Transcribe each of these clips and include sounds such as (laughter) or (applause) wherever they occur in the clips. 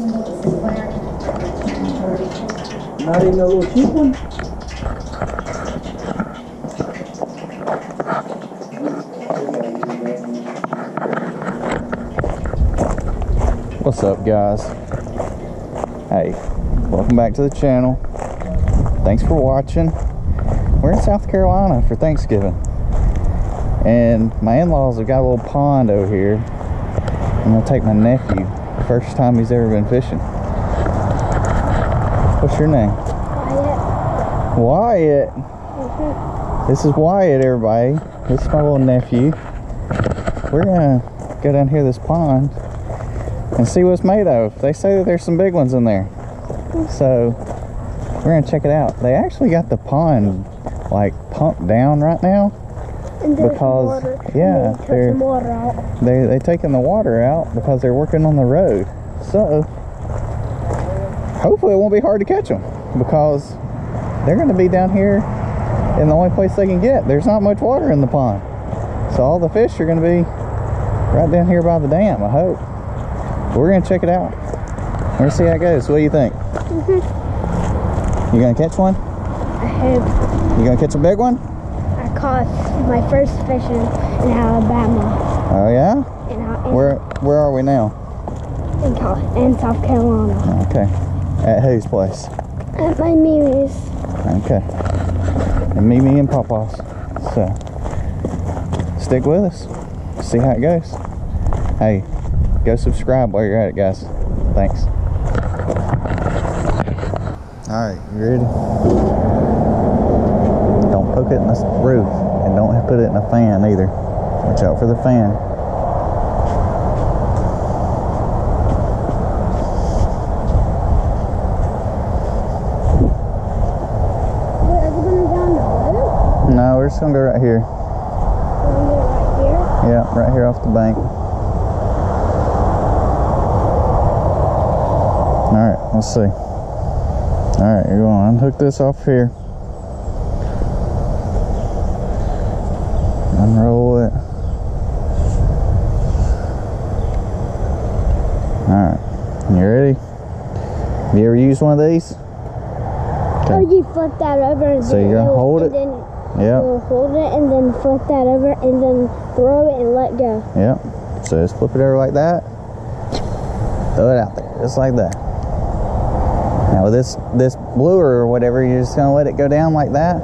Not even a little cheap one? What's up guys? Hey, welcome back to the channel. Thanks for watching. We're in South Carolina for Thanksgiving. And my in-laws have got a little pond over here. I'm gonna take my nephew. First time he's ever been fishing. What's your name? Wyatt. Wyatt? Mm-hmm. This is Wyatt, everybody. This is my little nephew. We're gonna go down here this pond and see what's made of. They say that there's some big ones in there. Mm-hmm. So we're gonna check it out. They actually got the pond like pumped down right now. Because, yeah, they're- the water out. They they taking the water out because they're working on the road. So hopefully it won't be hard to catch them because they're gonna be down here in the only place they can get. There's not much water in the pond. So all the fish are gonna be right down here by the dam, I hope. But we're gonna check it out. We're gonna see how it goes. What do you think? You gonna catch one? I hope You gonna catch a big one? Caught my first fish in, in Alabama. Oh yeah? In, in, Where where are we now? in, in South Carolina. Okay. At whose place? At my Mimi's. Okay. And Mimi and Papa's. So stick with us. See how it goes. Hey, go subscribe while you're at it, guys. Thanks. Alright, you ready? Don't it in the roof and don't put it in a fan either. Watch out for the fan. No, we're just gonna go right here. Right here. Yeah, right here off the bank. Alright, let's see. Alright, you're to unhook this off here. Unroll it. Alright, you ready? Have you ever used one of these? Oh, you flip that over and So then you're gonna hold it? Then Yep, hold it and then flip that over and then throw it and let go. yep. So just flip it over like that. Throw it out there, just like that. Now with this this bluer or whatever, you're just gonna let it go down like that,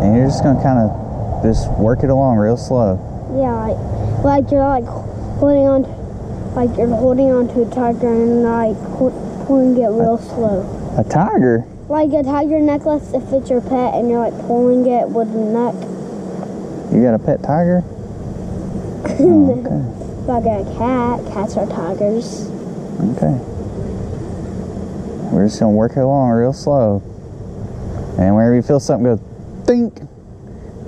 and you're just gonna kind of just work it along real slow. Yeah, like, like you're like holding on, like you're holding on to a tiger and like pulling it real slow. A tiger? Like a tiger necklace if it's your pet and you're like pulling it with the neck. You got a pet tiger? (laughs) Oh, okay. got a cat. Cats are tigers. Okay. We're just gonna work it along real slow. And whenever you feel something go think,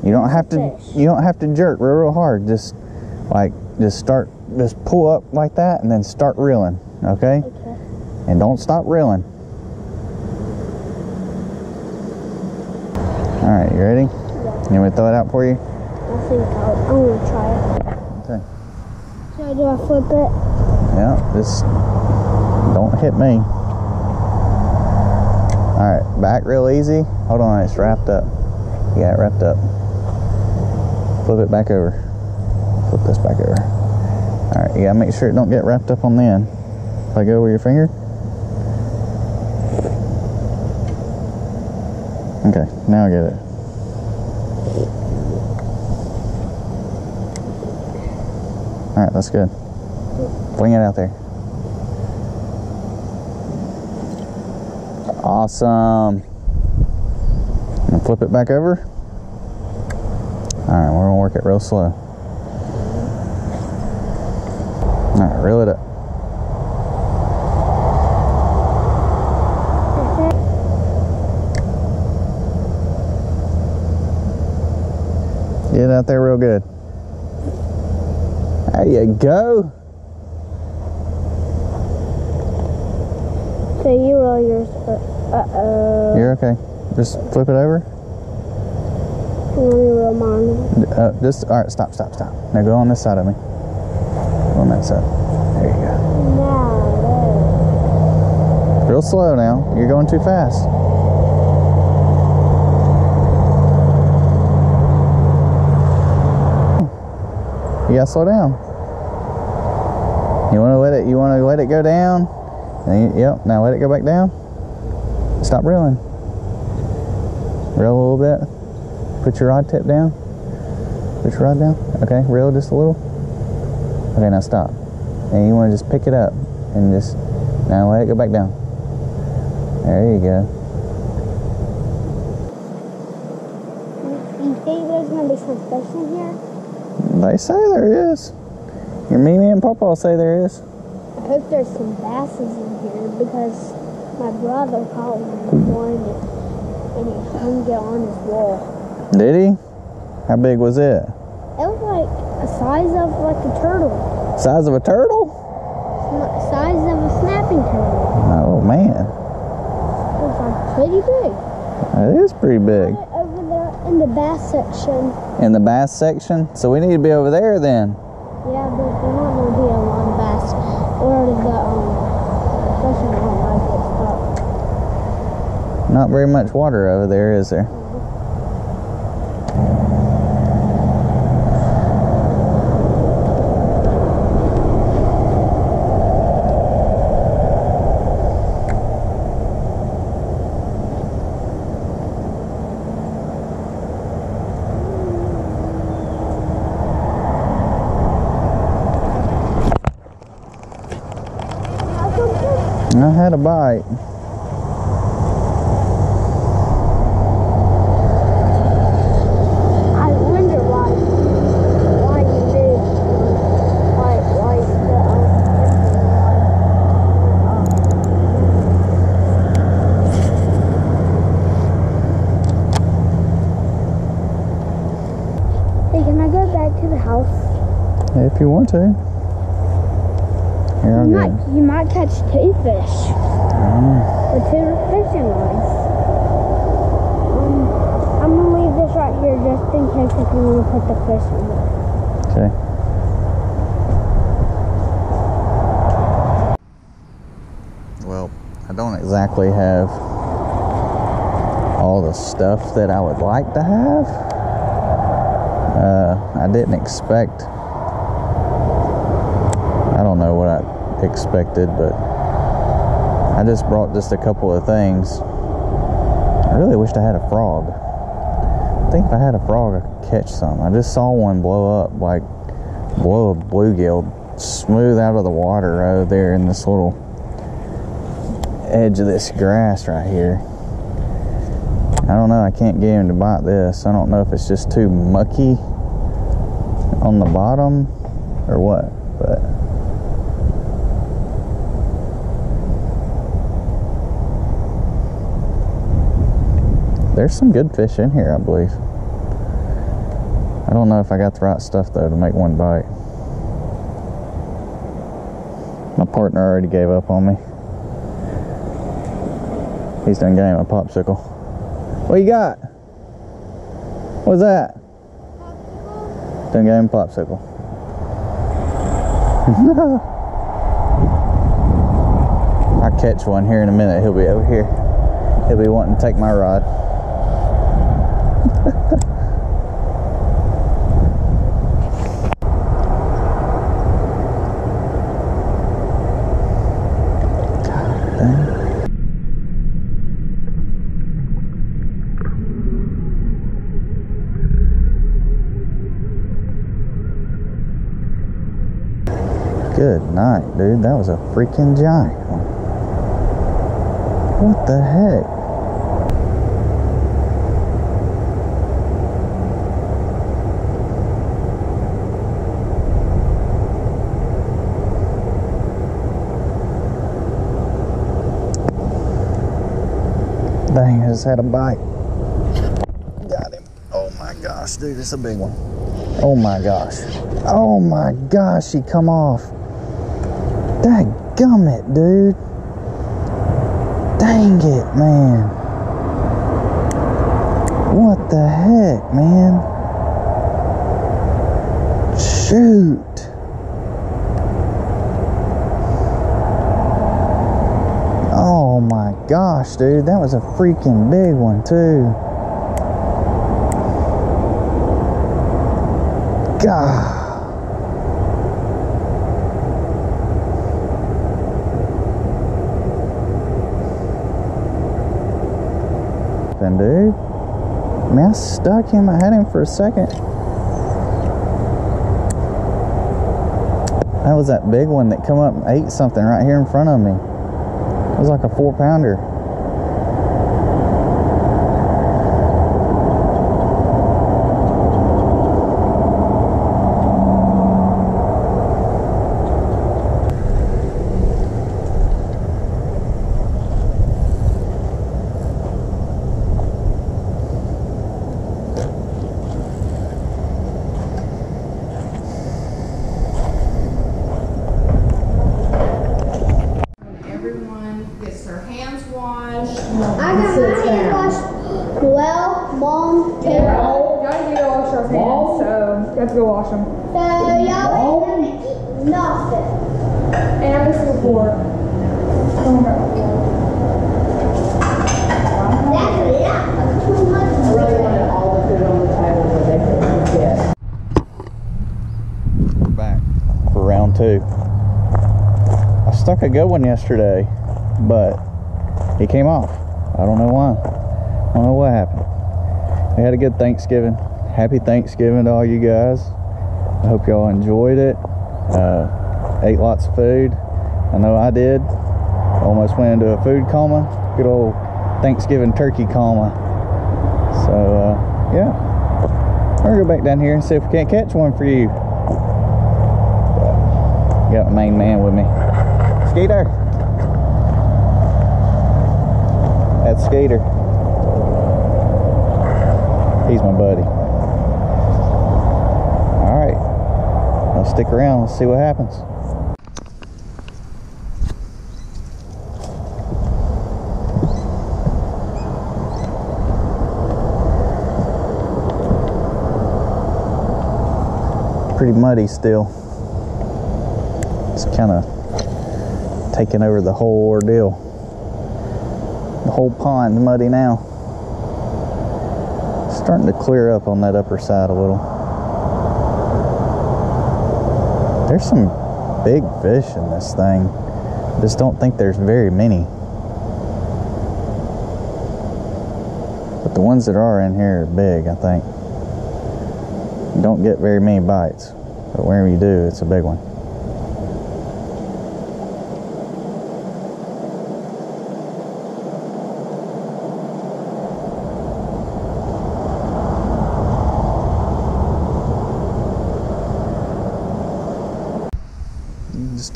you don't have to you don't have to jerk real, real hard. Just like just start just pull up like that and then start reeling. Okay? Okay. And don't stop reeling. Alright, you ready? Yeah. You want me to throw it out for you? I think I'll, I'm gonna try it. Okay. So do I flip it? Yeah, just don't hit me. Alright, back real easy. Hold on, it's wrapped up. You got it wrapped up. Flip it back over. Flip this back over. Alright, you gotta make sure it don't get wrapped up on the end. Let go with your finger. Okay, now I get it. Alright, that's good. Bring it out there. Awesome. And flip it back over. Alright, we're gonna work it real slow. Alright, reel it up. Get out there real good. There you go. So you roll yours. Uh oh. You're okay. Just flip it over. Let me roll mine. Uh, just all right. Stop. Stop. Stop. Now go on this side of me. Go on that side. There you go. Now, Real slow now. You're going too fast. You gotta slow down. You wanna let it you wanna let it go down? You- yep, now let it go back down. Stop reeling. Reel a little bit. Put your rod tip down. Put your rod down. Okay, reel just a little. Okay, now stop. And you wanna just pick it up and just now let it go back down. There you go. You think there's gonna be some fish in here? They say there is. Your Mimi and Papa say there is. I hope there's some basses in here because my brother caught one and he hung it on his wall. Did he? How big was it? It was like a size of like a turtle, Size of a turtle? Size of a snapping turtle. Oh man, It was like pretty big. that is pretty big. Over there in the bass section. In the bass section, so we need to be over there then. Yeah, but there's not gonna be a lot of bass or the um fishing won't like it. Not very much water over there, is there? I had a bite. I wonder why why you did why why the um Hey, can I go back to the I can I go back to the house? If you want to. Here, You might you might catch two fish with two fishing rods. Um, I'm gonna leave this right here just in case if you want to put the fish in there. Okay. Well, I don't exactly have all the stuff that I would like to have. Uh, I didn't expect. I don't know what I expected, but I just brought just a couple of things. I really wished I had a frog. I think if I had a frog, I could catch some. I just saw one blow up, like blow a bluegill smooth out of the water over there in this little edge of this grass right here. I don't know. I can't get him to bite this. I don't know if it's just too mucky on the bottom or what, but. There's some good fish in here, I believe. I don't know if I got the right stuff though to make one bite. My partner already gave up on me. He's done me a popsicle. What you got? What's that? Done gave him a popsicle. (laughs) I'll catch one here in a minute. He'll be over here. He'll be wanting to take my rod. Good night, dude. That was a freaking giant one. What the heck? Dang, I just had a bite. Got him. Oh my gosh, dude, it's a big one. Oh my gosh. Oh my gosh, he come off. Dadgummit, dude. Dang it, man. What the heck, man? Shoot. Oh my gosh, dude, that was a freaking big one too. God. Then, dude. I mean, I stuck him. I had him for a second. That was that big one that come up and ate something right here in front of me. It was like a four pounder. Everyone gets their hands washed. I got my hands washed. Well, mom, Tara. Y'all need to wash your hands, so you have to go wash them. So y'all ain't gonna eat nothing. And this report. That's a lot of too much. I really wanted all the food on the table, but they couldn't get. We're back for round two. A good one yesterday, but he came off. I don't know why. I don't know what happened. We had a good Thanksgiving. Happy Thanksgiving to all you guys. I hope y'all enjoyed it. Uh, ate lots of food. I know I did. Almost went into a food coma. Good old Thanksgiving turkey coma. So, uh, yeah. We're gonna go back down here and see if we can't catch one for you. Got my main man with me. Skeeter. That's Skater. He's my buddy. Alright. Let's stick around. Let's see what happens. Pretty muddy still. It's kind of taking over the whole ordeal. The whole pond's muddy now. Starting to clear up on that upper side a little. There's some big fish in this thing. Just don't think there's very many. But the ones that are in here are big, I think. You don't get very many bites, but whenever you do, it's a big one.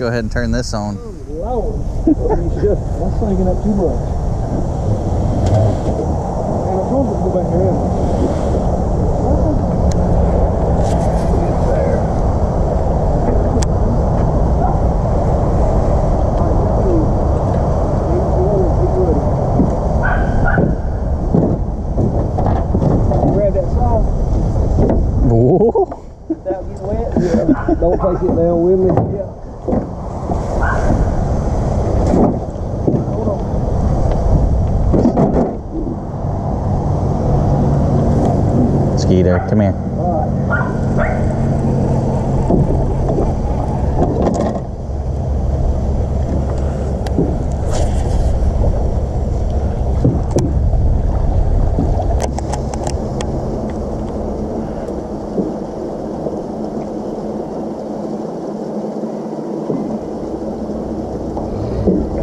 Go ahead and turn this on. Lord, (laughs) that's up too much. And I told him to go back there. Grab that saw, Whoa. without getting wet. Yeah. Don't take it down with me. Yeah. Skeeter, come here.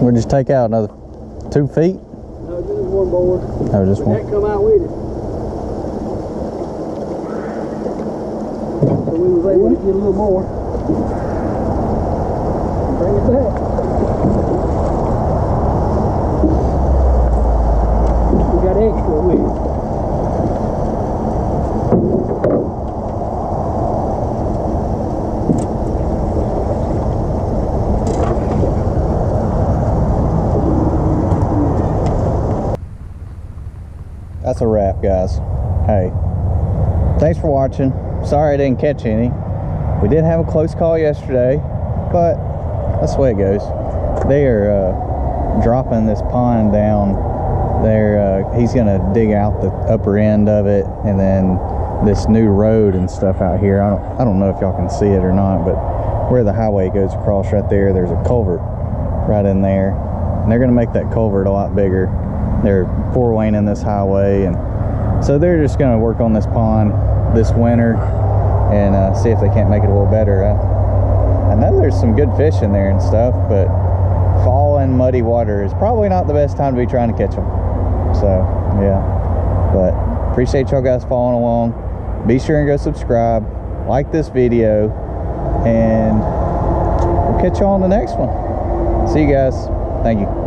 We'll just take out another two feet. No, just one board. Oh, just one. That one. come out with it. So we was able to get a little more. Bring it back. We got extra with it. That's a wrap, guys. Hey, thanks for watching. Sorry I didn't catch any. We did have a close call yesterday, but that's the way it goes. They are uh, dropping this pond down there. Uh, he's gonna dig out the upper end of it, and then this new road and stuff out here. I don't, I don't know if y'all can see it or not, but where the highway goes across right there, there's a culvert right in there, and they're gonna make that culvert a lot bigger. They're four laning this highway, and so they're just gonna work on this pond this winter and uh, see if they can't make it a little better. I, I know there's some good fish in there and stuff, but fall and muddy water is probably not the best time to be trying to catch them. So, yeah. But appreciate y'all guys following along. Be sure and go subscribe, like this video, and we'll catch y'all on the next one. See you guys. Thank you.